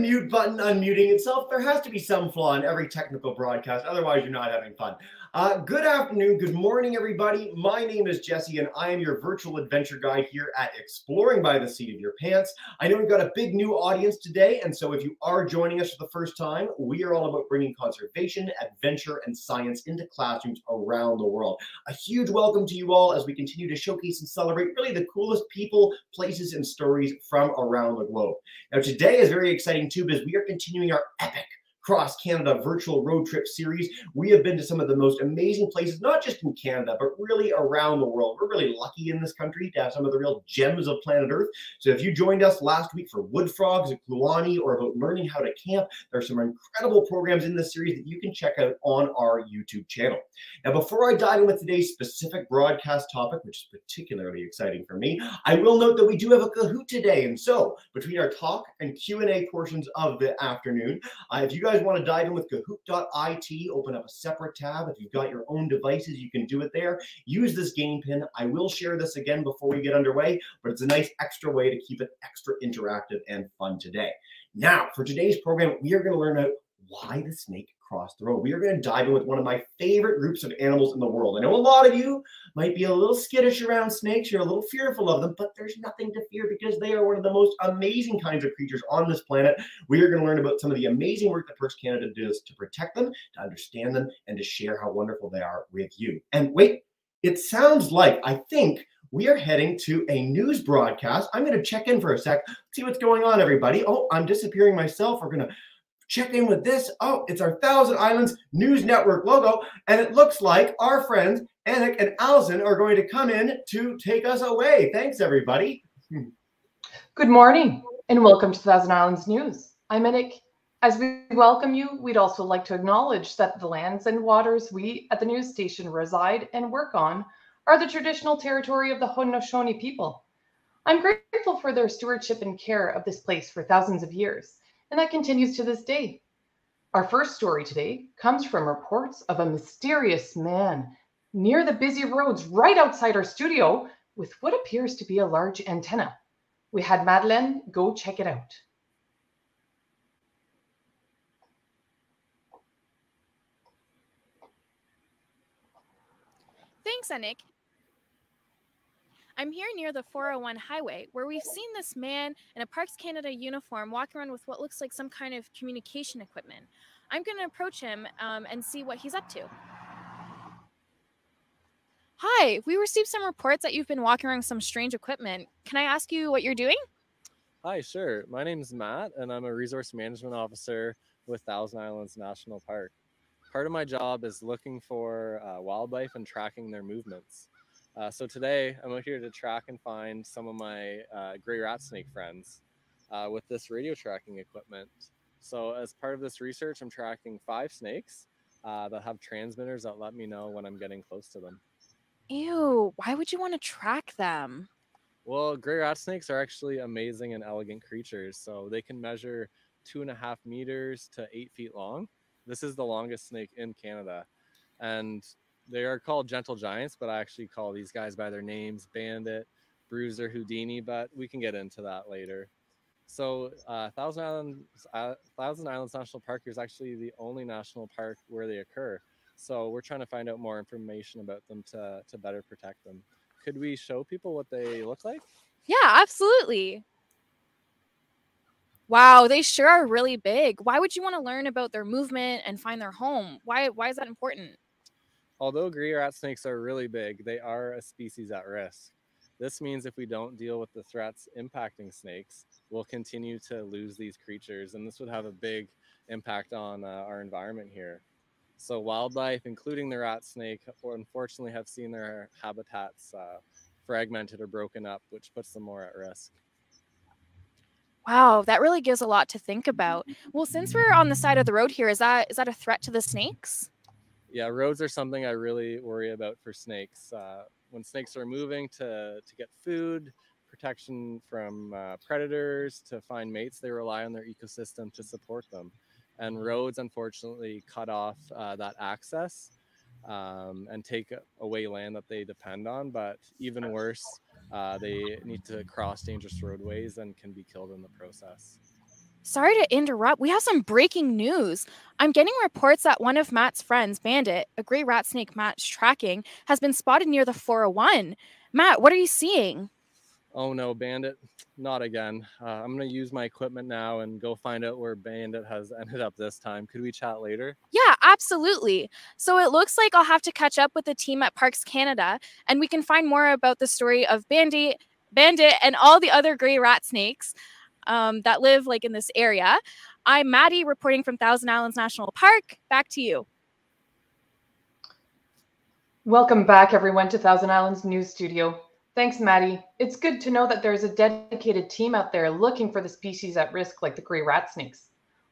mute button unmuting itself. There has to be some flaw in every technical broadcast. Otherwise, you're not having fun. Uh, good afternoon, good morning, everybody. My name is Jesse, and I am your virtual adventure guide here at Exploring by the Seat of Your Pants. I know we've got a big new audience today, and so if you are joining us for the first time, we are all about bringing conservation, adventure, and science into classrooms around the world. A huge welcome to you all as we continue to showcase and celebrate really the coolest people, places, and stories from around the globe. Now, today is very exciting too because we are continuing our epic Cross Canada virtual road trip series. We have been to some of the most amazing places, not just in Canada, but really around the world. We're really lucky in this country to have some of the real gems of planet Earth. So if you joined us last week for wood frogs at Kluane or about learning how to camp, there are some incredible programs in this series that you can check out on our YouTube channel. Now, before I dive in with today's specific broadcast topic, which is particularly exciting for me, I will note that we do have a Kahoot today. And so between our talk and Q&A portions of the afternoon, uh, if you guys guys want to dive in with kahoot.it, open up a separate tab. If you've got your own devices, you can do it there. Use this game pin. I will share this again before we get underway, but it's a nice extra way to keep it extra interactive and fun today. Now, for today's program, we are going to learn about why the snake across the road. We are going to dive in with one of my favorite groups of animals in the world. I know a lot of you might be a little skittish around snakes. You're a little fearful of them, but there's nothing to fear because they are one of the most amazing kinds of creatures on this planet. We are going to learn about some of the amazing work that Parks Canada does to protect them, to understand them, and to share how wonderful they are with you. And wait, it sounds like, I think, we are heading to a news broadcast. I'm going to check in for a sec, see what's going on, everybody. Oh, I'm disappearing myself. We're going to check in with this. Oh, it's our Thousand Islands News Network logo. And it looks like our friends, Anik and Allison, are going to come in to take us away. Thanks, everybody. Good morning and welcome to Thousand Islands News. I'm Anik. As we welcome you, we'd also like to acknowledge that the lands and waters we at the news station reside and work on are the traditional territory of the Haudenosaunee people. I'm grateful for their stewardship and care of this place for thousands of years and that continues to this day. Our first story today comes from reports of a mysterious man near the busy roads right outside our studio with what appears to be a large antenna. We had Madeleine go check it out. Thanks, Anik. I'm here near the 401 highway where we've seen this man in a Parks Canada uniform walk around with what looks like some kind of communication equipment. I'm going to approach him um, and see what he's up to. Hi, we received some reports that you've been walking around some strange equipment. Can I ask you what you're doing? Hi, sure. My name is Matt, and I'm a resource management officer with Thousand Islands National Park. Part of my job is looking for uh, wildlife and tracking their movements. Uh, so today I'm out here to track and find some of my uh, gray rat snake friends uh, with this radio tracking equipment. So as part of this research, I'm tracking five snakes uh, that have transmitters that let me know when I'm getting close to them. Ew, why would you want to track them? Well, gray rat snakes are actually amazing and elegant creatures. So they can measure two and a half meters to eight feet long. This is the longest snake in Canada. And they are called gentle giants, but I actually call these guys by their names Bandit, Bruiser, Houdini, but we can get into that later. So, uh, Thousand Islands, uh, Thousand Islands National Park is actually the only national park where they occur. So, we're trying to find out more information about them to, to better protect them. Could we show people what they look like? Yeah, absolutely. Wow, they sure are really big. Why would you want to learn about their movement and find their home? Why why is that important? Although gray rat snakes are really big, they are a species at risk. This means if we don't deal with the threats impacting snakes, we'll continue to lose these creatures, and this would have a big impact on uh, our environment here. So wildlife, including the rat snake, unfortunately have seen their habitats uh, fragmented or broken up, which puts them more at risk. Wow, that really gives a lot to think about. Well, since we're on the side of the road here, is that is that a threat to the snakes? Yeah, roads are something I really worry about for snakes. Uh, when snakes are moving to, to get food, protection from uh, predators, to find mates, they rely on their ecosystem to support them. And roads, unfortunately, cut off uh, that access um, and take away land that they depend on. But even worse, uh, they need to cross dangerous roadways and can be killed in the process. Sorry to interrupt. We have some breaking news. I'm getting reports that one of Matt's friends, Bandit, a gray rat snake Matt's tracking, has been spotted near the 401. Matt, what are you seeing? Oh no, Bandit, not again. Uh, I'm gonna use my equipment now and go find out where Bandit has ended up this time. Could we chat later? Yeah, absolutely. So it looks like I'll have to catch up with the team at Parks Canada, and we can find more about the story of Bandit, Bandit, and all the other gray rat snakes um, that live like in this area. I'm Maddie reporting from Thousand Islands National Park. Back to you. Welcome back, everyone, to Thousand Islands News Studio. Thanks, Maddie. It's good to know that there's a dedicated team out there looking for the species at risk, like the gray rat snakes.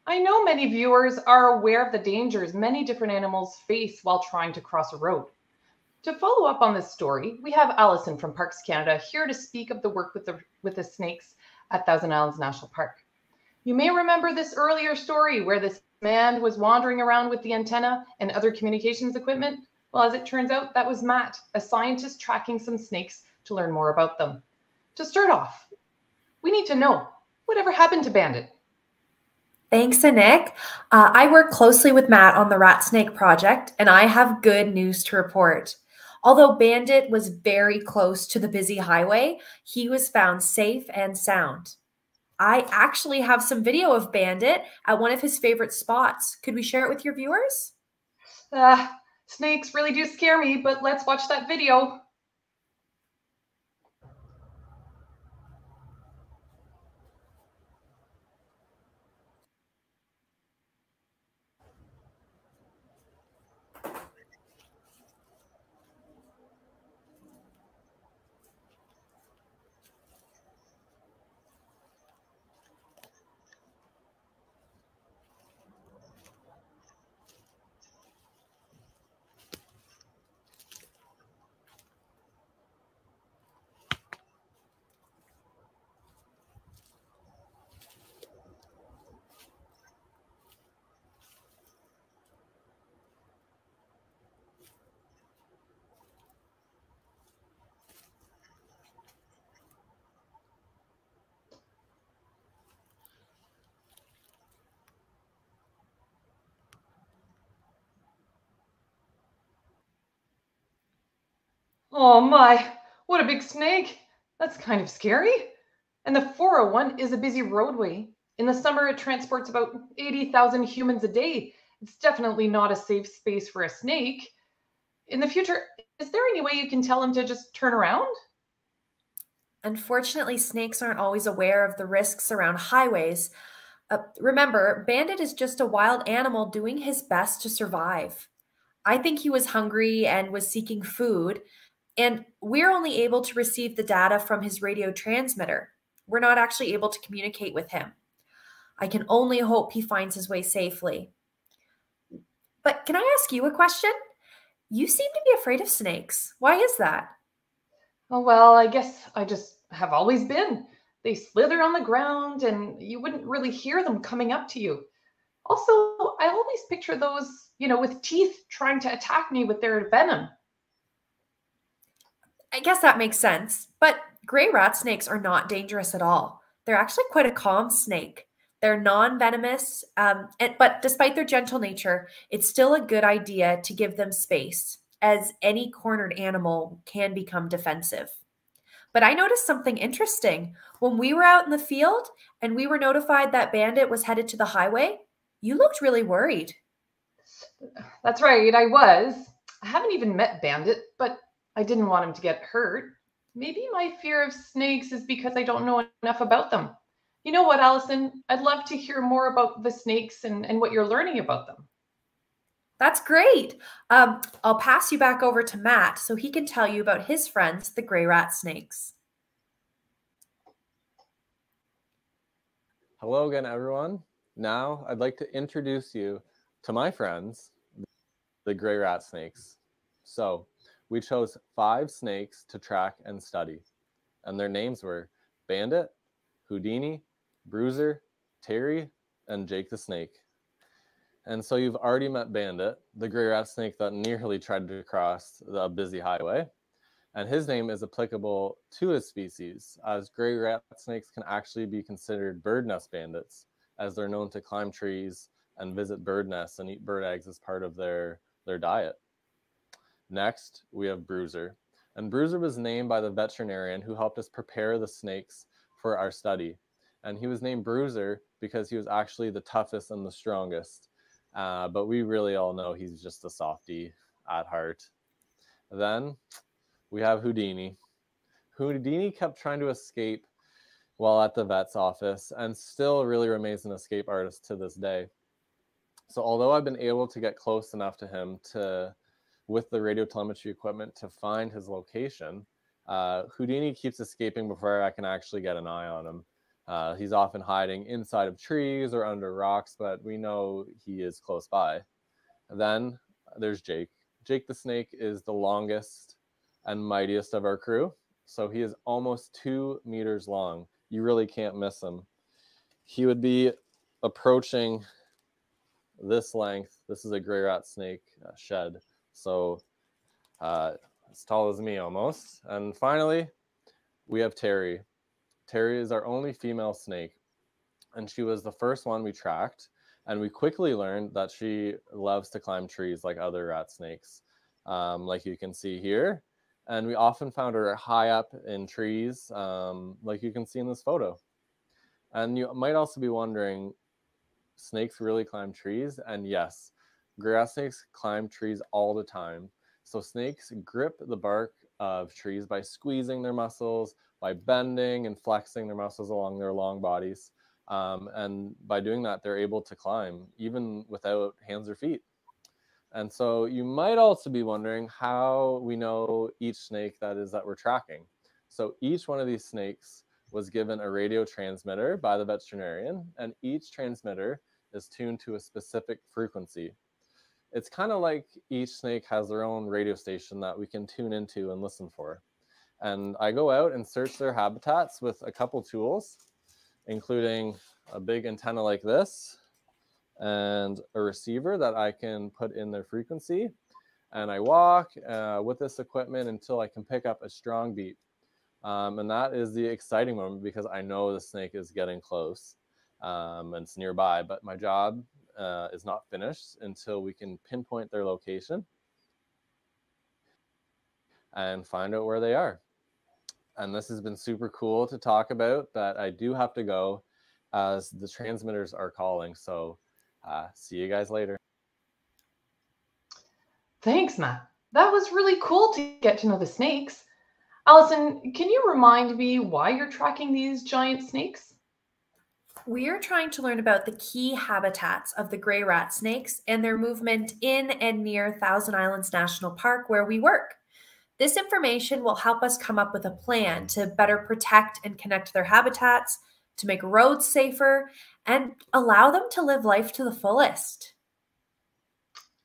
I know many viewers are aware of the dangers many different animals face while trying to cross a road. To follow up on this story, we have Allison from Parks Canada here to speak of the work with the with the snakes at Thousand Islands National Park. You may remember this earlier story where this man was wandering around with the antenna and other communications equipment. Well, as it turns out, that was Matt, a scientist tracking some snakes to learn more about them. To start off, we need to know whatever happened to Bandit. Thanks, Nick. Uh, I work closely with Matt on the Rat Snake project, and I have good news to report. Although Bandit was very close to the busy highway, he was found safe and sound. I actually have some video of Bandit at one of his favorite spots. Could we share it with your viewers? Uh, snakes really do scare me, but let's watch that video. Oh my, what a big snake. That's kind of scary. And the 401 is a busy roadway. In the summer, it transports about 80,000 humans a day. It's definitely not a safe space for a snake. In the future, is there any way you can tell him to just turn around? Unfortunately, snakes aren't always aware of the risks around highways. Uh, remember, Bandit is just a wild animal doing his best to survive. I think he was hungry and was seeking food, and we're only able to receive the data from his radio transmitter. We're not actually able to communicate with him. I can only hope he finds his way safely. But can I ask you a question? You seem to be afraid of snakes. Why is that? Oh, well, I guess I just have always been. They slither on the ground and you wouldn't really hear them coming up to you. Also, I always picture those, you know, with teeth trying to attack me with their venom. I guess that makes sense. But gray rat snakes are not dangerous at all. They're actually quite a calm snake. They're non venomous, um, but despite their gentle nature, it's still a good idea to give them space, as any cornered animal can become defensive. But I noticed something interesting. When we were out in the field and we were notified that Bandit was headed to the highway, you looked really worried. That's right, I was. I haven't even met Bandit, but I didn't want him to get hurt. Maybe my fear of snakes is because I don't know enough about them. You know what, Allison? I'd love to hear more about the snakes and, and what you're learning about them. That's great. Um, I'll pass you back over to Matt so he can tell you about his friends, the gray rat snakes. Hello again, everyone. Now I'd like to introduce you to my friends, the gray rat snakes. So we chose five snakes to track and study, and their names were Bandit, Houdini, Bruiser, Terry, and Jake the Snake. And so you've already met Bandit, the gray rat snake that nearly tried to cross the busy highway. And his name is applicable to his species, as gray rat snakes can actually be considered bird nest bandits, as they're known to climb trees and visit bird nests and eat bird eggs as part of their, their diet. Next, we have Bruiser. And Bruiser was named by the veterinarian who helped us prepare the snakes for our study. And he was named Bruiser because he was actually the toughest and the strongest. Uh, but we really all know he's just a softie at heart. Then we have Houdini. Houdini kept trying to escape while at the vet's office and still really remains an escape artist to this day. So although I've been able to get close enough to him to with the radio telemetry equipment to find his location, uh, Houdini keeps escaping before I can actually get an eye on him. Uh, he's often hiding inside of trees or under rocks, but we know he is close by. then there's Jake. Jake the snake is the longest and mightiest of our crew. So he is almost two meters long. You really can't miss him. He would be approaching this length. This is a gray rat snake uh, shed. So uh, as tall as me almost. And finally, we have Terry. Terry is our only female snake, and she was the first one we tracked. And we quickly learned that she loves to climb trees like other rat snakes, um, like you can see here. And we often found her high up in trees, um, like you can see in this photo. And you might also be wondering, snakes really climb trees? And yes, grass snakes climb trees all the time. So snakes grip the bark of trees by squeezing their muscles, by bending and flexing their muscles along their long bodies. Um, and by doing that, they're able to climb even without hands or feet. And so you might also be wondering how we know each snake that is that we're tracking. So each one of these snakes was given a radio transmitter by the veterinarian, and each transmitter is tuned to a specific frequency. It's kind of like each snake has their own radio station that we can tune into and listen for. And I go out and search their habitats with a couple tools, including a big antenna like this and a receiver that I can put in their frequency. And I walk uh, with this equipment until I can pick up a strong beat. Um, and that is the exciting moment because I know the snake is getting close um, and it's nearby. But my job uh, is not finished until we can pinpoint their location and find out where they are and this has been super cool to talk about, but I do have to go as the transmitters are calling. So uh, see you guys later. Thanks, Matt. That was really cool to get to know the snakes. Allison, can you remind me why you're tracking these giant snakes? We are trying to learn about the key habitats of the gray rat snakes and their movement in and near Thousand Islands National Park, where we work. This information will help us come up with a plan to better protect and connect their habitats, to make roads safer, and allow them to live life to the fullest.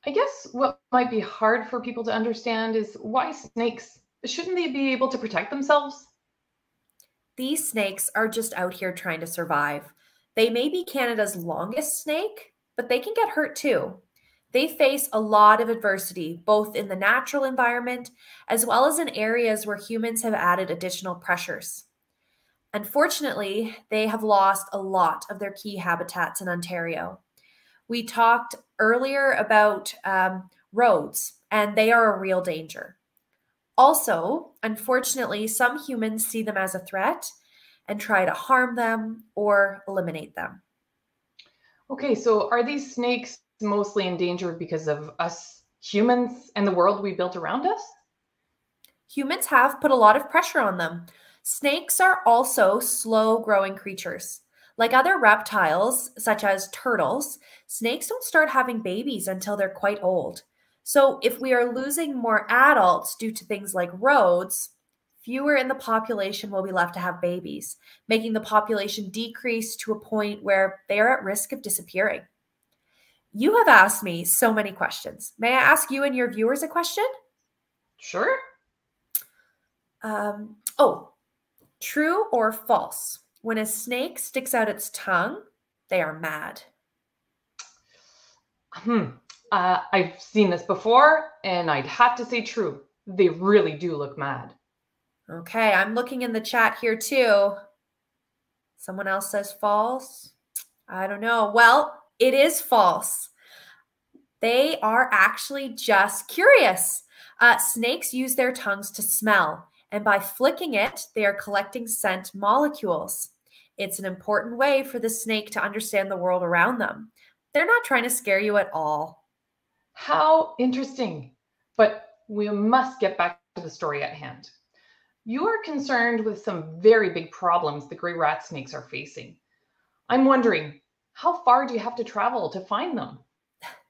I guess what might be hard for people to understand is why snakes? Shouldn't they be able to protect themselves? These snakes are just out here trying to survive. They may be Canada's longest snake, but they can get hurt too. They face a lot of adversity, both in the natural environment as well as in areas where humans have added additional pressures. Unfortunately, they have lost a lot of their key habitats in Ontario. We talked earlier about um, roads, and they are a real danger. Also, unfortunately, some humans see them as a threat and try to harm them or eliminate them. Okay, so are these snakes mostly endangered because of us humans and the world we built around us? Humans have put a lot of pressure on them. Snakes are also slow growing creatures. Like other reptiles, such as turtles, snakes don't start having babies until they're quite old. So, if we are losing more adults due to things like roads, fewer in the population will be left to have babies, making the population decrease to a point where they are at risk of disappearing. You have asked me so many questions. May I ask you and your viewers a question? Sure. Um, oh, true or false? When a snake sticks out its tongue, they are mad. Hmm. Uh, I've seen this before, and I'd have to say true. They really do look mad. Okay, I'm looking in the chat here too. Someone else says false. I don't know. Well, it is false. They are actually just curious. Uh, snakes use their tongues to smell, and by flicking it, they are collecting scent molecules. It's an important way for the snake to understand the world around them. They're not trying to scare you at all. How interesting. But we must get back to the story at hand. You are concerned with some very big problems the gray rat snakes are facing. I'm wondering, how far do you have to travel to find them?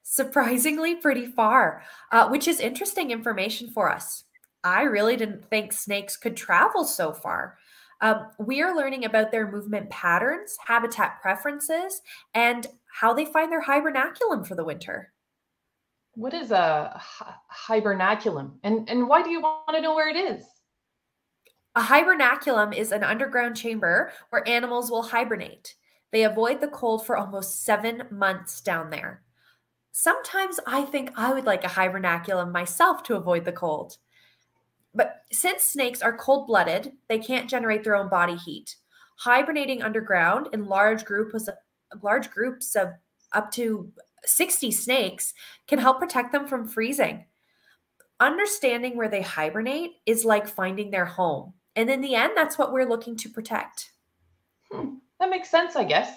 Surprisingly, pretty far, uh, which is interesting information for us. I really didn't think snakes could travel so far. Um, we are learning about their movement patterns, habitat preferences, and how they find their hibernaculum for the winter. What is a hibernaculum, and, and why do you want to know where it is? A hibernaculum is an underground chamber where animals will hibernate. They avoid the cold for almost seven months down there. Sometimes I think I would like a hibernaculum myself to avoid the cold. But since snakes are cold blooded, they can't generate their own body heat. Hibernating underground in large groups, large groups of up to 60 snakes can help protect them from freezing. Understanding where they hibernate is like finding their home. And in the end, that's what we're looking to protect. Hmm, that makes sense, I guess.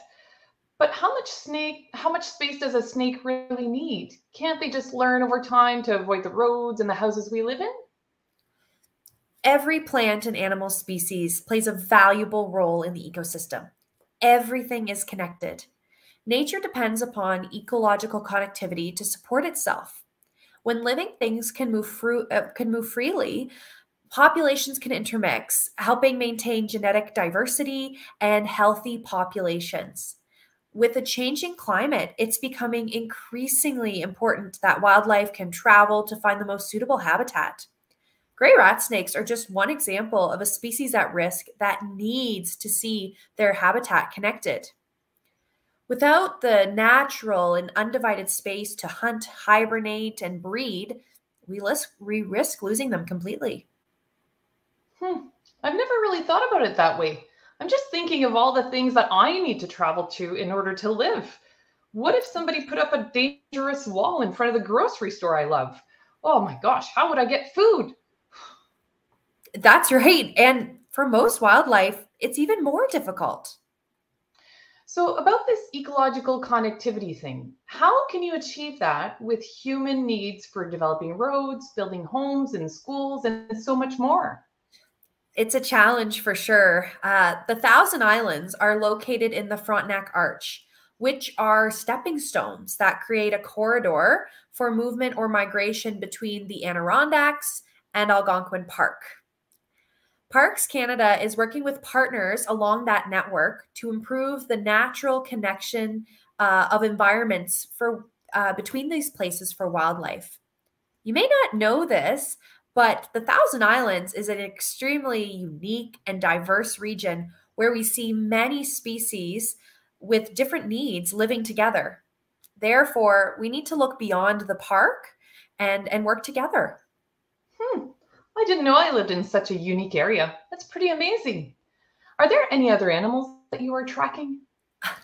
But how much snake, how much space does a snake really need? Can't they just learn over time to avoid the roads and the houses we live in? Every plant and animal species plays a valuable role in the ecosystem. Everything is connected. Nature depends upon ecological connectivity to support itself. When living things can move, fru- uh, can move freely, populations can intermix, helping maintain genetic diversity and healthy populations. With a changing climate, it's becoming increasingly important that wildlife can travel to find the most suitable habitat. Gray rat snakes are just one example of a species at risk that needs to see their habitat connected. Without the natural and undivided space to hunt, hibernate, and breed, we risk, losing them completely. Hmm. I've never really thought about it that way. I'm just thinking of all the things that I need to travel to in order to live. What if somebody put up a dangerous wall in front of the grocery store I love? Oh my gosh, how would I get food? That's right. And for most wildlife, it's even more difficult. So, about this ecological connectivity thing, how can you achieve that with human needs for developing roads, building homes and schools, and so much more? It's a challenge for sure. Uh, the Thousand Islands are located in the Frontenac Arch, which are stepping stones that create a corridor for movement or migration between the Adirondacks and Algonquin Park. Parks Canada is working with partners along that network to improve the natural connection uh, of environments for uh, between these places for wildlife. You may not know this, but the Thousand Islands is an extremely unique and diverse region where we see many species with different needs living together. Therefore, we need to look beyond the park and, and work together. Hmm. I didn't know I lived in such a unique area. That's pretty amazing. Are there any other animals that you are tracking?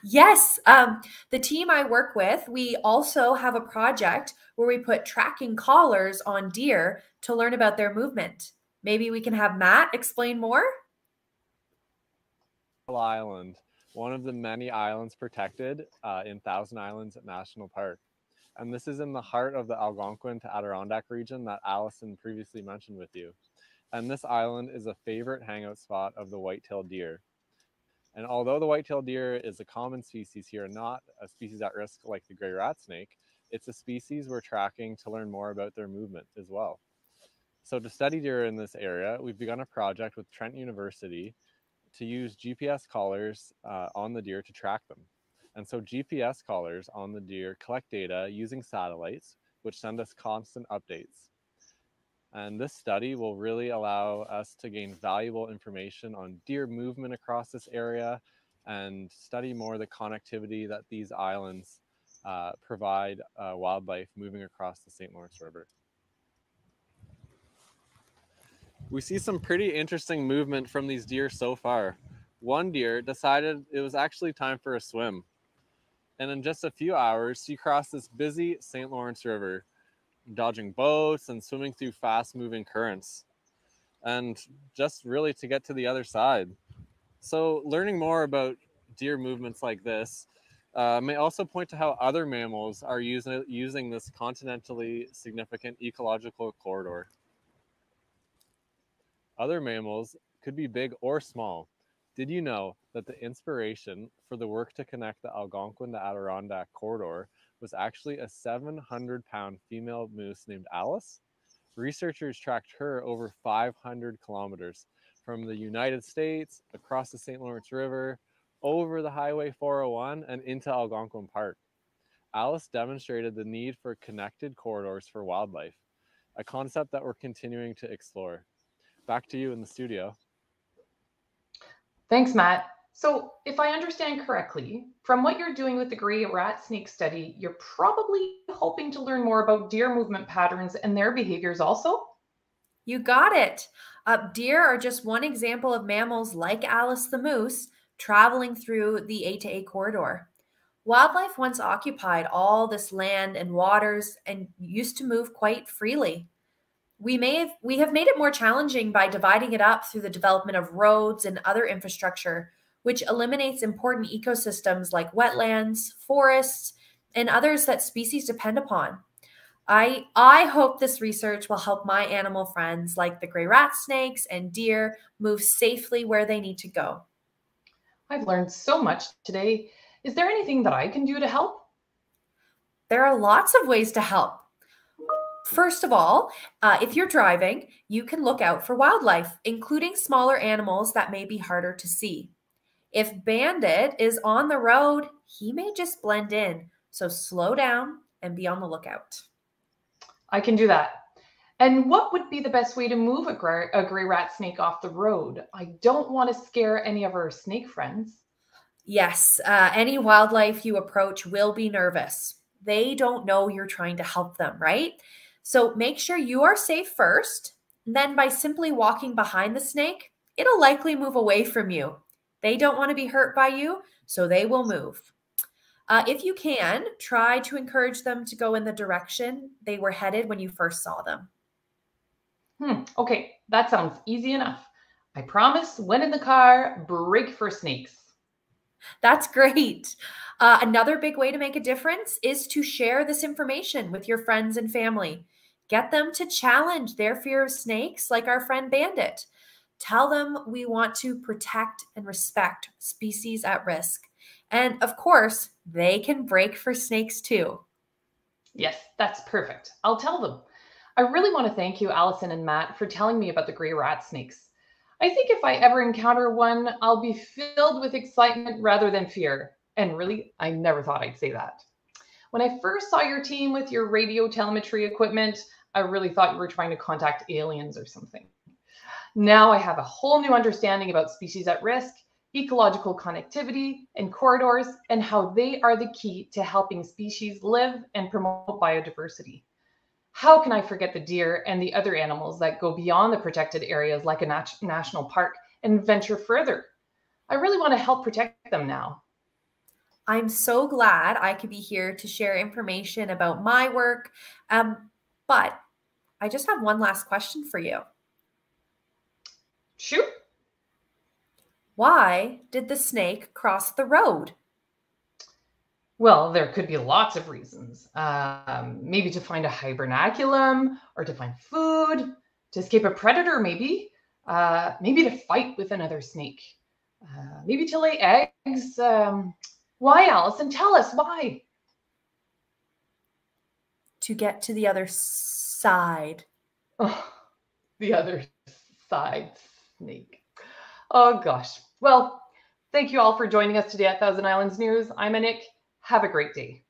Yes. Um, the team I work with, we also have a project where we put tracking collars on deer to learn about their movement. Maybe we can have Matt explain more. Island, one of the many islands protected uh, in Thousand Islands National Park. And this is in the heart of the Algonquin to Adirondack region that Allison previously mentioned with you. And this island is a favorite hangout spot of the white-tailed deer. And although the white-tailed deer is a common species here, and not a species at risk like the gray rat snake, it's a species we're tracking to learn more about their movement as well. So to study deer in this area, we've begun a project with Trent University to use GPS collars uh, on the deer to track them. And so GPS collars on the deer collect data using satellites, which send us constant updates. And this study will really allow us to gain valuable information on deer movement across this area and study more the connectivity that these islands uh, provide uh, wildlife moving across the St. Lawrence River. We see some pretty interesting movement from these deer so far. One deer decided it was actually time for a swim. And in just a few hours, she crossed this busy St. Lawrence River, dodging boats and swimming through fast moving currents. And just really to get to the other side. So, learning more about deer movements like this uh, may also point to how other mammals are using, using this continentally significant ecological corridor. Other mammals could be big or small. Did you know that the inspiration for the work to connect the Algonquin to Adirondack corridor was actually a 700 pound female moose named Alice? Researchers tracked her over 500 kilometers from the United States across the St. Lawrence River, over the Highway 401, and into Algonquin Park. Alice demonstrated the need for connected corridors for wildlife, a concept that we're continuing to explore. Back to you in the studio. Thanks, Matt. So, if I understand correctly, from what you're doing with the gray rat snake study, you're probably hoping to learn more about deer movement patterns and their behaviors also? You got it. Uh, deer are just one example of mammals like Alice the moose traveling through the A to A corridor. Wildlife once occupied all this land and waters and used to move quite freely we may have we have made it more challenging by dividing it up through the development of roads and other infrastructure which eliminates important ecosystems like wetlands forests and others that species depend upon. I i hope this research will help my animal friends like the gray rat snakes and deer move safely where they need to go. I've learned so much today. Is there anything that i can do to help? There are lots of ways to help First of all, uh, if you're driving, you can look out for wildlife, including smaller animals that may be harder to see. If Bandit is on the road, he may just blend in. So slow down and be on the lookout. I can do that. And what would be the best way to move a gray, a gray rat snake off the road? I don't want to scare any of our snake friends. Yes, uh, any wildlife you approach will be nervous. They don't know you're trying to help them, right? So make sure you are safe first. Then, by simply walking behind the snake, it'll likely move away from you. They don't want to be hurt by you, so they will move. Uh, if you can, try to encourage them to go in the direction they were headed when you first saw them. Hmm, okay, that sounds easy enough. I promise when in the car, brake for snakes. That's great. Uh, another big way to make a difference is to share this information with your friends and family. Get them to challenge their fear of snakes, like our friend Bandit. Tell them we want to protect and respect species at risk. And of course, they can brake for snakes too. Yes, that's perfect. I'll tell them. I really want to thank you, Allison and Matt, for telling me about the gray rat snakes. I think if I ever encounter one, I'll be filled with excitement rather than fear. And really, I never thought I'd say that. When I first saw your team with your radio telemetry equipment, I really thought you were trying to contact aliens or something. Now I have a whole new understanding about species at risk, ecological connectivity, and corridors, and how they are the key to helping species live and promote biodiversity. How can I forget the deer and the other animals that go beyond the protected areas like a nat national park and venture further? I really want to help protect them now. I'm so glad I could be here to share information about my work. Um, but I just have one last question for you. Shoot. Why did the snake cross the road? Well, there could be lots of reasons. Um, maybe to find a hibernaculum or to find food, to escape a predator, maybe. Uh, maybe to fight with another snake. Uh, maybe to lay eggs. Um, why, Allison? Tell us why. To get to the other side. Oh, the other side snake. Oh, gosh. Well, thank you all for joining us today at Thousand Islands News. I'm Anik. Have a great day.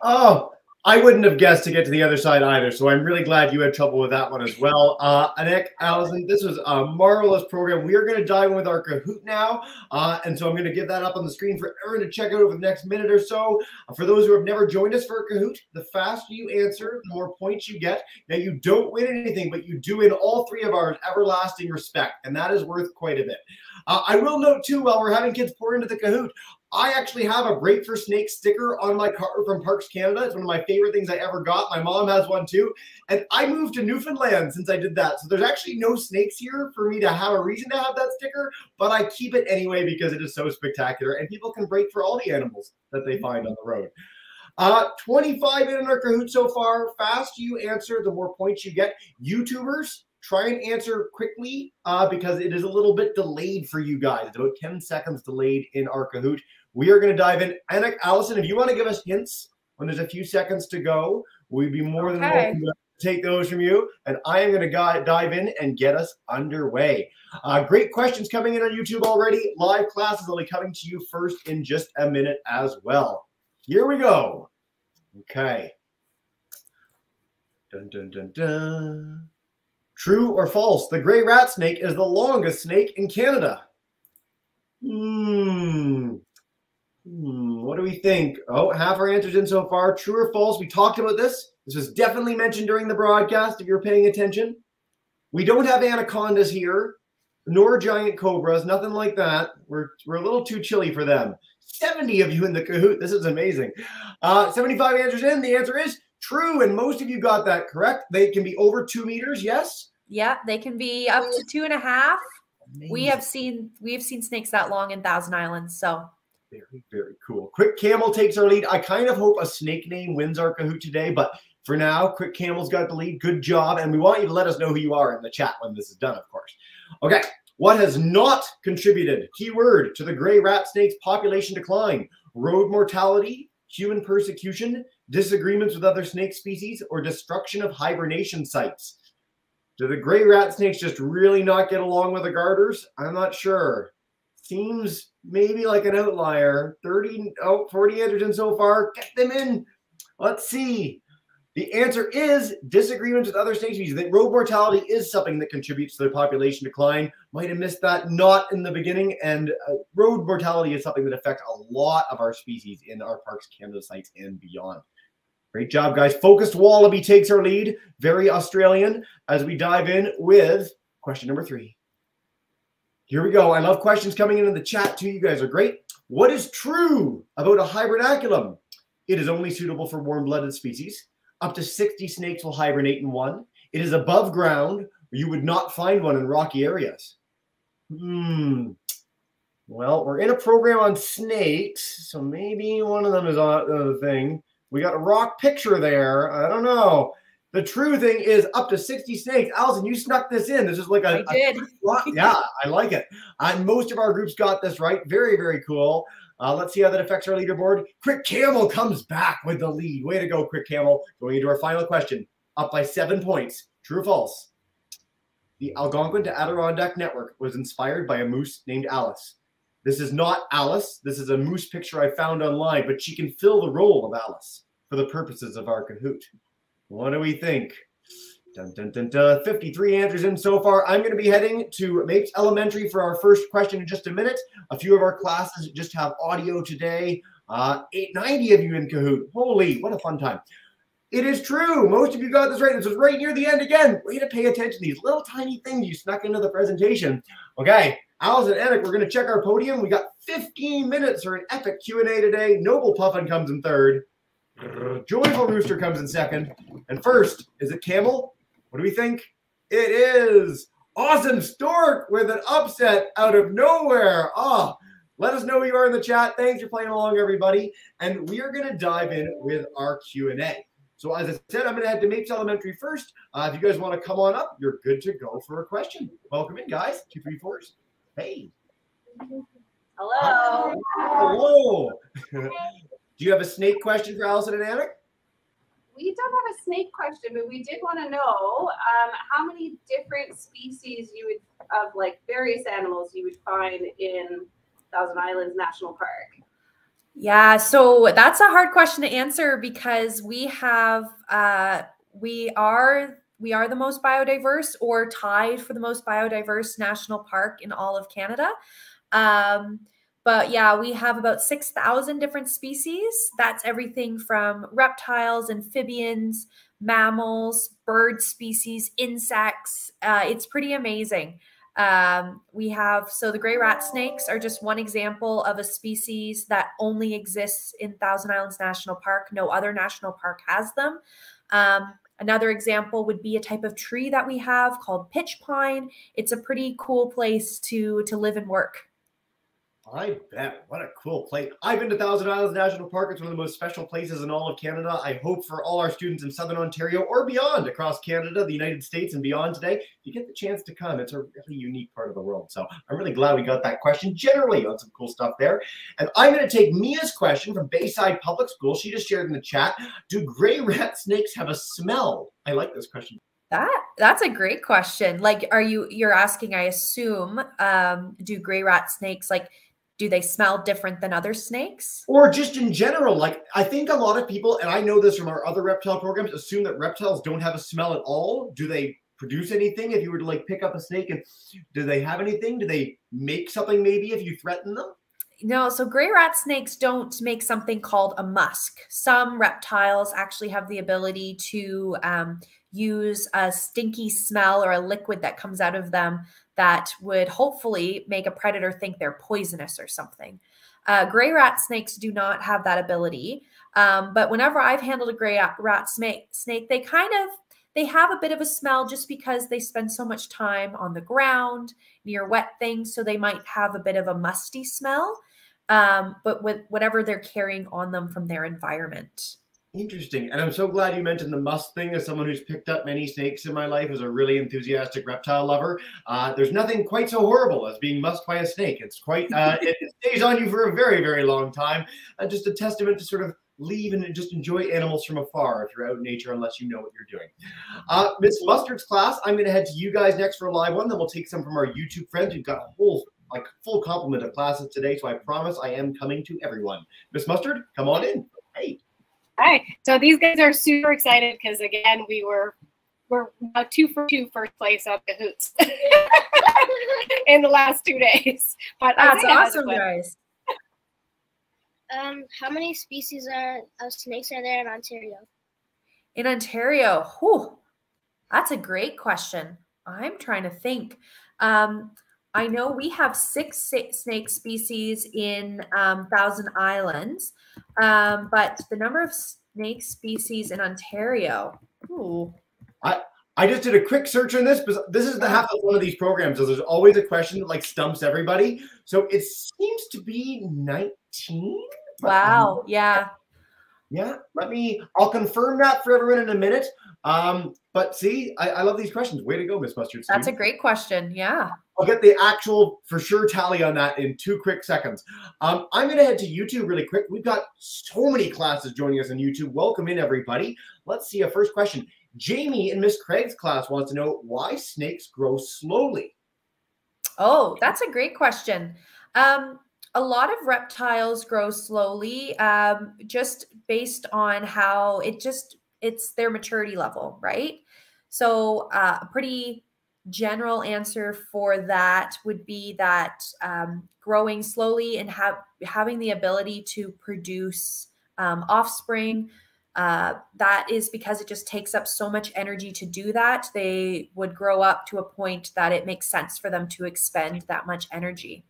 Oh, I wouldn't have guessed to get to the other side either. So I'm really glad you had trouble with that one as well. Uh, Anik, Allison, this was a marvelous program. We are going to dive in with our Kahoot now. Uh, and so I'm going to give that up on the screen for everyone to check out over the next minute or so. For those who have never joined us for Kahoot, the faster you answer, the more points you get. Now, you don't win anything, but you do win all three of our everlasting respect. And that is worth quite a bit. Uh, I will note too, while we're having kids pour into the Kahoot, I actually have a Break for Snake sticker on my car from Parks Canada. It's one of my favorite things I ever got. My mom has one too. And I moved to Newfoundland since I did that. So there's actually no snakes here for me to have a reason to have that sticker, but I keep it anyway because it is so spectacular. And people can brake for all the animals that they find on the road. Uh, 25 in our Kahoot so far. Fast you answer, the more points you get. YouTubers, try and answer quickly uh, because it is a little bit delayed for you guys. It's about 10 seconds delayed in our Kahoot. We are going to dive in. Anna, Allison, if you want to give us hints when there's a few seconds to go, we'd be more than welcome to take those from you. And I am going to dive in and get us underway. Uh, great questions coming in on YouTube already. Live classes will be coming to you first in just a minute as well. Here we go. Okay. Dun, dun, dun, dun. True or false? The gray rat snake is the longest snake in Canada. Hmm. Hmm, what do we think? Oh, half our answers in so far. True or false? We talked about this. This was definitely mentioned during the broadcast if you're paying attention. We don't have anacondas here, nor giant cobras, nothing like that. We're, we're a little too chilly for them. 70 of you in the Kahoot. This is amazing. Uh, 75 answers in. The answer is true. And most of you got that correct. They can be over two meters. Yes. Yeah, they can be up to two and a half. Amazing. We have seen we have seen snakes that long in Thousand Islands. So very, very cool. Quick Camel takes our lead. I kind of hope a snake name wins our Kahoot today, but for now, Quick Camel's got the lead. Good job. And we want you to let us know who you are in the chat when this is done, of course. Okay. What has not contributed, keyword, to the gray rat snake's population decline? Road mortality, human persecution, disagreements with other snake species, or destruction of hibernation sites? Do the gray rat snakes just really not get along with the garters? I'm not sure seems maybe like an outlier. 30, oh, 40 androgen so far. Get them in. Let's see. The answer is disagreements with other snake species. That road mortality is something that contributes to the population decline. Might have missed that, not in the beginning. And uh, road mortality is something that affects a lot of our species in our Parks Canada sites and beyond. Great job, guys. Focused Wallaby takes our lead. Very Australian as we dive in with question number three. Here we go. I love questions coming in in the chat too. You guys are great. What is true about a hibernaculum? It is only suitable for warm-blooded species. Up to 60 snakes will hibernate in one. It is above ground. You would not find one in rocky areas. Hmm. Well, we're in a program on snakes, so maybe one of them is on the thing. We got a rock picture there. I don't know. The true thing is up to 60 snakes. Allison, you snuck this in. This is like a. I did. A, yeah, I like it. And most of our groups got this right. Very, very cool. Uh, let's see how that affects our leaderboard. Quick Camel comes back with the lead. Way to go, Quick Camel. Going into our final question. Up by seven points. True or false? The Algonquin to Adirondack network was inspired by a moose named Alice. This is not Alice. This is a moose picture I found online, but she can fill the role of Alice for the purposes of our Kahoot. What do we think? Dun, dun, dun, dun. 53 answers in so far. I'm going to be heading to Mapes Elementary for our first question in just a minute. A few of our classes just have audio today. Uh, 890 of you in Kahoot. Holy, what a fun time. It is true. Most of you got this right. This was right near the end again. Way to pay attention to these little tiny things you snuck into the presentation. Okay, Alice and Anik, we're going to check our podium. We got 15 minutes for an epic Q&A today. Noble Puffin comes in third. Joyful Rooster comes in second. And first, is it Camel? What do we think? It is Awesome Stork with an upset out of nowhere. Ah, oh, let us know who you are in the chat. Thanks for playing along, everybody. And we are going to dive in with our Q&A. So as I said, I'm going to head to Mapes Elementary first. Uh, if you guys want to come on up, you're good to go for a question. Welcome in, guys. Two, three, fours. Hey. Hello. Hello. Do you have a snake question for Allison and Anik? We don't have a snake question, but we did want to know um, how many different species you would of like various animals you would find in Thousand Islands National Park. Yeah, so that's a hard question to answer because we have uh, we are we are the most biodiverse or tied for the most biodiverse national park in all of Canada. Um, but yeah, we have about 6,000 different species. That's everything from reptiles, amphibians, mammals, bird species, insects. Uh, it's pretty amazing. Um, we have, so the gray rat snakes are just one example of a species that only exists in Thousand Islands National Park. No other national park has them. Um, another example would be a type of tree that we have called pitch pine. It's a pretty cool place to, to live and work. I bet. What a cool place. I've been to Thousand Islands National Park. It's one of the most special places in all of Canada. I hope for all our students in Southern Ontario or beyond across Canada, the United States, and beyond today, if you get the chance to come. It's a really unique part of the world. So I'm really glad we got that question generally on some cool stuff there. And I'm going to take Mia's question from Bayside Public School. She just shared in the chat Do gray rat snakes have a smell? I like this question. That that's a great question. Like, are you you're asking? I assume, um, do gray rat snakes like do they smell different than other snakes? Or just in general, like I think a lot of people, and I know this from our other reptile programs, assume that reptiles don't have a smell at all. Do they produce anything if you were to like pick up a snake and do they have anything? Do they make something maybe if you threaten them? No, so gray rat snakes don't make something called a musk. Some reptiles actually have the ability to um, use a stinky smell or a liquid that comes out of them that would hopefully make a predator think they're poisonous or something. Uh, gray rat snakes do not have that ability. Um, but whenever I've handled a gray rat snake, snake, they kind of they have a bit of a smell just because they spend so much time on the ground near wet things, so they might have a bit of a musty smell. Um, but with whatever they're carrying on them from their environment. Interesting. And I'm so glad you mentioned the musk thing as someone who's picked up many snakes in my life as a really enthusiastic reptile lover. Uh, there's nothing quite so horrible as being musked by a snake. It's quite, uh, it, it, stays on you for a very, very long time. And just a testament to sort of leave and just enjoy animals from afar if you're out in nature, unless you know what you're doing. Uh, Miss Mustard's class, I'm going to head to you guys next for a live one. Then we'll take some from our YouTube friends. We've got a whole like full complement of classes today. So I promise I am coming to everyone. Miss Mustard, come on in. Hey. Hi. So these guys are super excited because again, we were we're about two for two first place on the hoots in the last two days. But that's awesome, guys. Um, how many species are, of snakes are there in Ontario? In Ontario, whew, that's a great question. I'm trying to think. Um, I know we have six snake species in um, Thousand Islands, um, but the number of snake species in Ontario. Ooh. I I just did a quick search on this, but this is the half of one of these programs. So there's always a question that like stumps everybody. So it seems to be 19. Wow. Yeah. Yeah. Let me. I'll confirm that for everyone in a minute. Um, but see, I, I love these questions. Way to go, Miss Mustard. That's a great question. Yeah. I'll get the actual for sure tally on that in two quick seconds. Um, I'm going to head to YouTube really quick. We've got so many classes joining us on YouTube. Welcome in, everybody. Let's see a first question. Jamie in Miss Craig's class wants to know why snakes grow slowly. Oh, that's a great question. Um, a lot of reptiles grow slowly um, just based on how it just it's their maturity level, right? So uh, a pretty general answer for that would be that um, growing slowly and have having the ability to produce um, offspring. Uh, that is because it just takes up so much energy to do that. They would grow up to a point that it makes sense for them to expend that much energy.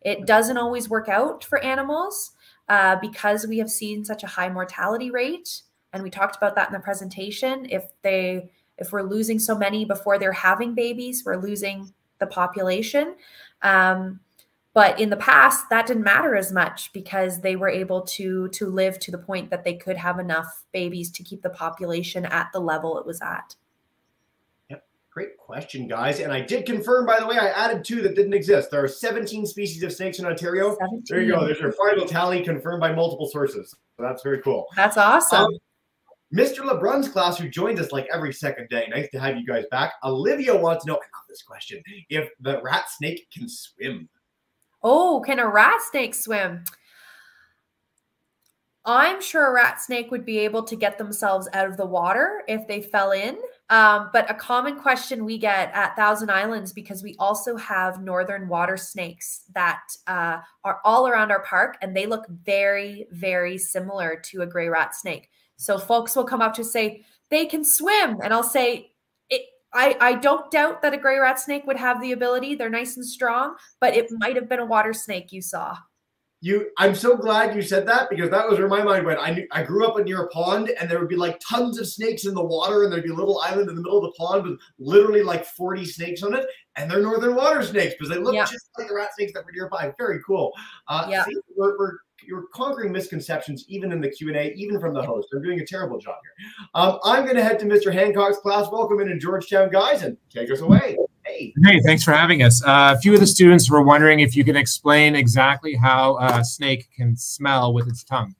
It doesn't always work out for animals uh, because we have seen such a high mortality rate and we talked about that in the presentation if they if we're losing so many before they're having babies we're losing the population. Um, but in the past that didn't matter as much because they were able to to live to the point that they could have enough babies to keep the population at the level it was at. Yep. Great question guys. And i did confirm by the way i added two that didn't exist. There are 17 species of snakes in ontario. 17. there you go. There's your final tally confirmed by multiple sources. So that's very cool. That's awesome. Um, Mr. LeBron's class, who joins us like every second day. Nice to have you guys back. Olivia wants to know, I love this question, if the rat snake can swim. Oh, can a rat snake swim? I'm sure a rat snake would be able to get themselves out of the water if they fell in. Um, but a common question we get at Thousand Islands, because we also have northern water snakes that uh, are all around our park, and they look very, very similar to a gray rat snake. So folks will come up to say, they can swim. And I'll say, I, I don't doubt that a gray rat snake would have the ability. They're nice and strong, but it might have been a water snake you saw. You, I'm so glad you said that because that was where my mind went. I knew, I grew up near a pond, and there would be like tons of snakes in the water, and there'd be a little island in the middle of the pond with literally like 40 snakes on it, and they're northern water snakes because they look Yeah. just like the rat snakes that were nearby. Very cool. Uh, Yeah. see, we're, we're you're conquering misconceptions even in the Q and A, even from the host. I'm doing a terrible job here. Um, I'm going to head to Mr. Hancock's class. Welcome in, Georgetown, guys, and take us away. Hey. Hey, thanks for having us. Uh, a few of the students were wondering if you could explain exactly how a snake can smell with its tongue.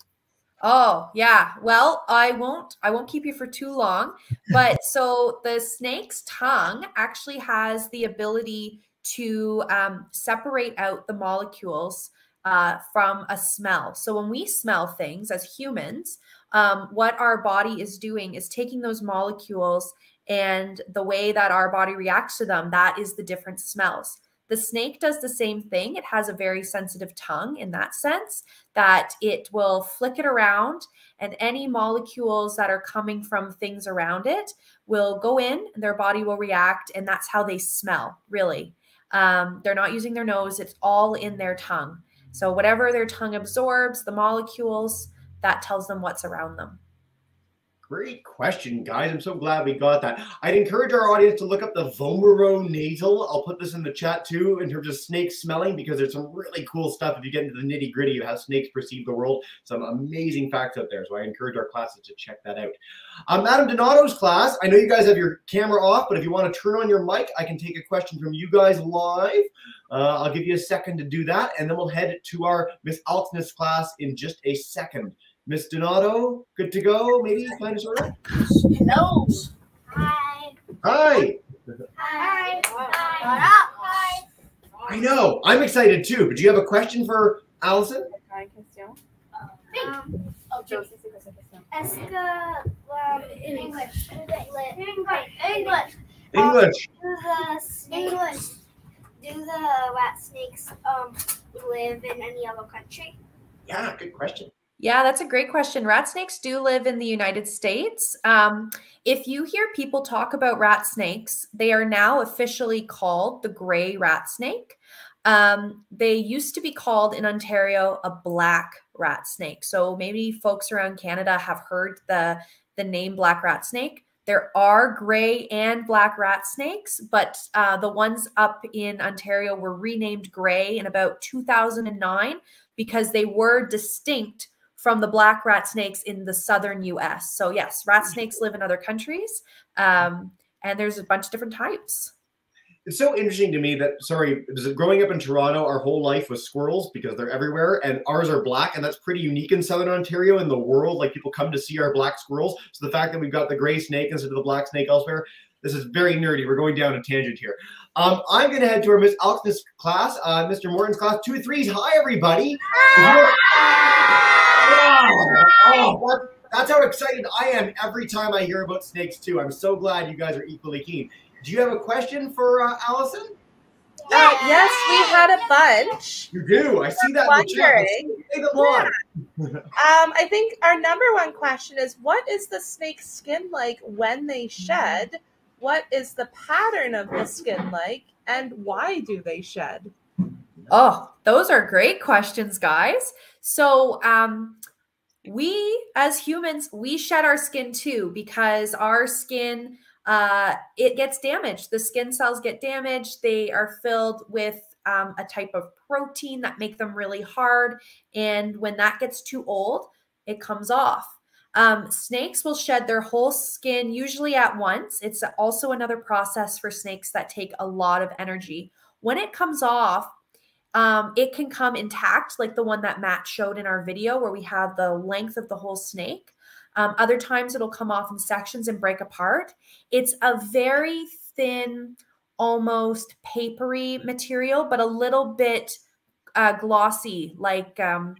Oh, yeah. Well, I won't I won't keep you for too long. But so the snake's tongue actually has the ability to um, separate out the molecules uh, from a smell. So when we smell things as humans, um, what our body is doing is taking those molecules and the way that our body reacts to them, that is the different smells. The snake does the same thing. It has a very sensitive tongue in that sense that it will flick it around and any molecules that are coming from things around it will go in and their body will react and that's how they smell really um, they're not using their nose it's all in their tongue so whatever their tongue absorbs the molecules that tells them what's around them Great question, guys. I'm so glad we got that. I'd encourage our audience to look up the vomeronasal. I'll put this in the chat too in terms of snake smelling because there's some really cool stuff if you get into the nitty gritty of how snakes perceive the world. Some amazing facts out there. So I encourage our classes to check that out. Um, Madam Donato's class, I know you guys have your camera off, but if you want to turn on your mic, I can take a question from you guys live. Uh, I'll give you a second to do that, and then we'll head to our Miss Altness class in just a second. Miss Donato, good to go? Maybe find us order. Hello. Hi. Hi. Hi. Hi. Hi. I know. I'm excited too. But do you have a question for Allison? Um, Est-ce que, um, in English, English, English, English. Do the snakes, do the rat snakes, um, live in any other country? Yeah, good question. Yeah, that's a great question. Rat snakes do live in the United States. Um, if you hear people talk about rat snakes, they are now officially called the gray rat snake. Um, they used to be called in Ontario a black rat snake. So maybe folks around Canada have heard the, the name black rat snake. There are gray and black rat snakes, but uh, the ones up in Ontario were renamed gray in about 2009 because they were distinct from the black rat snakes in the southern US. So, yes, rat snakes live in other countries, um, and there's a bunch of different types. It's so interesting to me that sorry, growing up in Toronto, our whole life was squirrels because they're everywhere, and ours are black, and that's pretty unique in Southern Ontario in the world. Like people come to see our black squirrels. So the fact that we've got the gray snake instead of the black snake elsewhere, this is very nerdy. We're going down a tangent here. Um, I'm going to head to our Miss Alkness class, uh, Mr. Morton's class, two threes. Hi, everybody. Oh, that's how excited I am every time I hear about snakes too. I'm so glad you guys are equally keen. Do you have a question for uh, Allison? Uh, yes, we had a bunch. You do. I see that. in the chat. Say them on. Um, I think our number one question is what is the snake's skin like when they shed? What is the pattern of the skin like? And why do they shed? Oh, those are great questions, guys. So, um, we as humans, we shed our skin too because our skin uh, it gets damaged. The skin cells get damaged. They are filled with um, a type of protein that make them really hard, and when that gets too old, it comes off. Um, snakes will shed their whole skin usually at once. It's also another process for snakes that take a lot of energy. When it comes off, um, it can come intact, like the one that Matt showed in our video, where we have the length of the whole snake. Um, other times it'll come off in sections and break apart. It's a very thin, almost papery material, but a little bit uh, glossy, like um,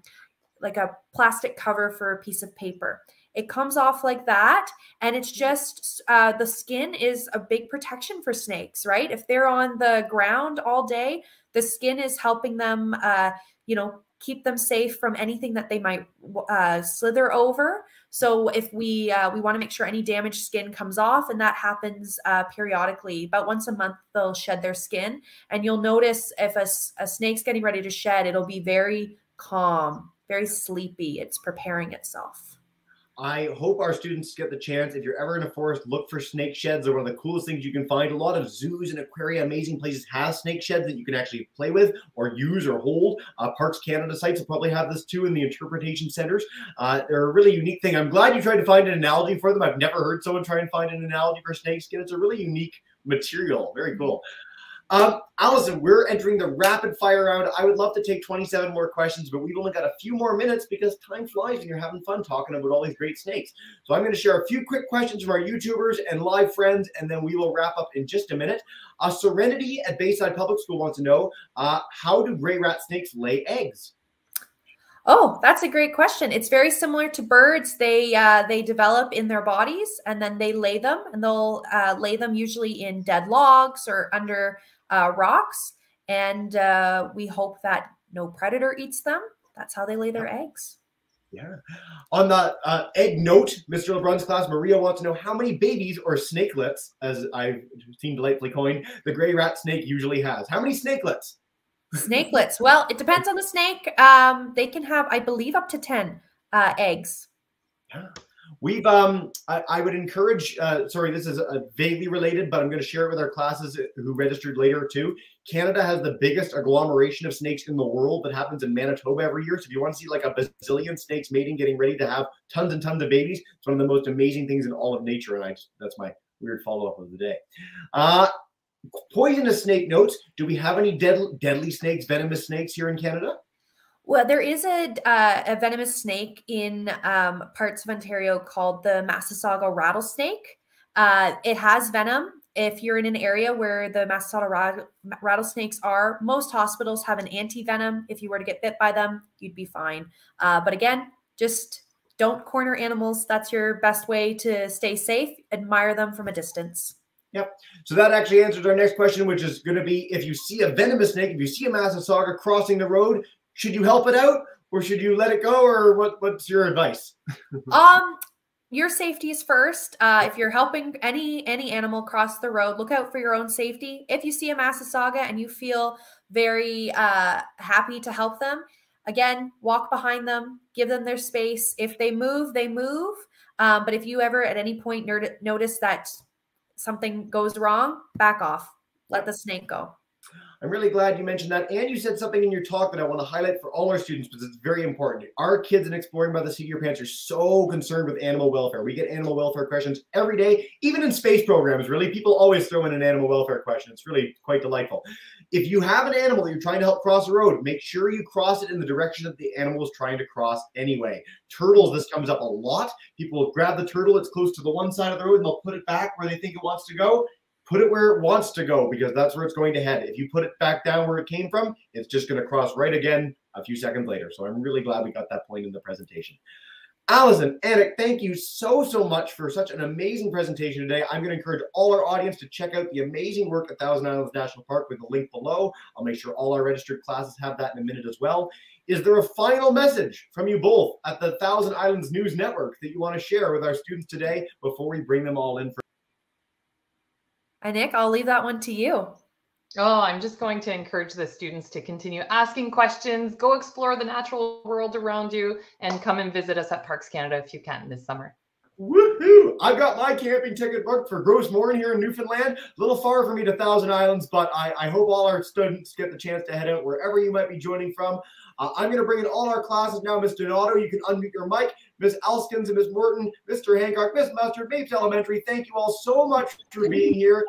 like a plastic cover for a piece of paper. It comes off like that, and it's just uh, the skin is a big protection for snakes, right? If they're on the ground all day, the skin is helping them, uh, you know, keep them safe from anything that they might uh, slither over. So if we uh, we want to make sure any damaged skin comes off, and that happens uh, periodically, about once a month they'll shed their skin, and you'll notice if a, a snake's getting ready to shed, it'll be very calm, very sleepy. It's preparing itself. I hope our students get the chance. If you're ever in a forest, look for snake sheds. They're one of the coolest things you can find. A lot of zoos and aquaria, amazing places have snake sheds that you can actually play with or use or hold. Uh, Parks Canada sites will probably have this too in the interpretation centers. Uh, they're a really unique thing. I'm glad you tried to find an analogy for them. I've never heard someone try and find an analogy for snake skin. It's a really unique material. Very cool. Um, Allison, we're entering the rapid fire round. I would love to take 27 more questions, but we've only got a few more minutes because time flies and you're having fun talking about all these great snakes. So I'm going to share a few quick questions from our YouTubers and live friends, and then we will wrap up in just a minute. Uh, Serenity at Bayside Public School wants to know uh, how do gray rat snakes lay eggs? Oh, that's a great question. It's very similar to birds. They uh, they develop in their bodies and then they lay them, and they'll uh, lay them usually in dead logs or under uh, rocks. And uh, we hope that no predator eats them. That's how they lay their eggs. Yeah. On the uh, egg note, Mr. LeBrun's class, Maria wants to know how many babies or snakelets, as I've seen delightfully coined, the gray rat snake usually has. How many snakelets? Snakelets. Well, it depends on the snake. Um, they can have, I believe, up to 10 uh, eggs. Yeah. We've, um, I, I would encourage, uh, sorry, this is a vaguely related, but I'm going to share it with our classes who registered later too. Canada has the biggest agglomeration of snakes in the world that happens in Manitoba every year. So if you want to see like a bazillion snakes mating, getting ready to have tons and tons of babies, it's one of the most amazing things in all of nature. And I that's my weird follow up of the day. Uh, poisonous snake notes. Do we have any deadly, deadly snakes, venomous snakes here in Canada? Well, there is a, uh, a venomous snake in um, parts of Ontario called the Massasauga rattlesnake. Uh, it has venom. If you're in an area where the Massasauga rattlesnakes are, most hospitals have an anti venom. If you were to get bit by them, you'd be fine. Uh, but again, just don't corner animals. That's your best way to stay safe. Admire them from a distance. Yep. So that actually answers our next question, which is going to be if you see a venomous snake, if you see a Massasauga crossing the road, should you help it out or should you let it go or what, what's your advice? um, your safety is first. Uh, if you're helping any any animal cross the road, look out for your own safety. If you see a Massasauga and you feel very uh, happy to help them, again, walk behind them, give them their space. If they move, they move. Um, but if you ever at any point notice that something goes wrong, back off. Let the snake go. I'm really glad you mentioned that. And you said something in your talk that I want to highlight for all our students because it's very important. Our kids in Exploring by the Seat of Your Pants are so concerned with animal welfare. We get animal welfare questions every day, even in space programs, really. People always throw in an animal welfare question. It's really quite delightful. If you have an animal that you're trying to help cross the road, make sure you cross it in the direction that the animal is trying to cross anyway. Turtles, this comes up a lot. People will grab the turtle, it's close to the one side of the road, and they'll put it back where they think it wants to go put it where it wants to go because that's where it's going to head. If you put it back down where it came from, it's just going to cross right again a few seconds later. So I'm really glad we got that point in the presentation. Allison, Anik, thank you so, so much for such an amazing presentation today. I'm going to encourage all our audience to check out the amazing work at Thousand Islands National Park with the link below. I'll make sure all our registered classes have that in a minute as well. Is there a final message from you both at the Thousand Islands News Network that you want to share with our students today before we bring them all in for Anik, I'll leave that one to you. Oh, I'm just going to encourage the students to continue asking questions, go explore the natural world around you, and come and visit us at Parks Canada if you can this summer. Woohoo! I've got my camping ticket booked for Gros Morne here in Newfoundland. A little far for me to Thousand Islands, but I, I hope all our students get the chance to head out wherever you might be joining from. Uh, I'm going to bring in all our classes now. Mr. Donato, you can unmute your mic. Ms. Elskins and Ms. Morton, Mr. Hancock, Ms. Mustard, Mapes Elementary, thank you all so much for being here.